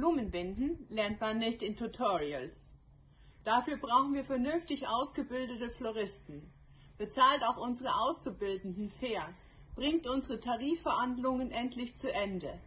Blumenbinden lernt man nicht in Tutorials. Dafür brauchen wir vernünftig ausgebildete Floristen. Bezahlt auch unsere Auszubildenden fair. Bringt unsere Tarifverhandlungen endlich zu Ende.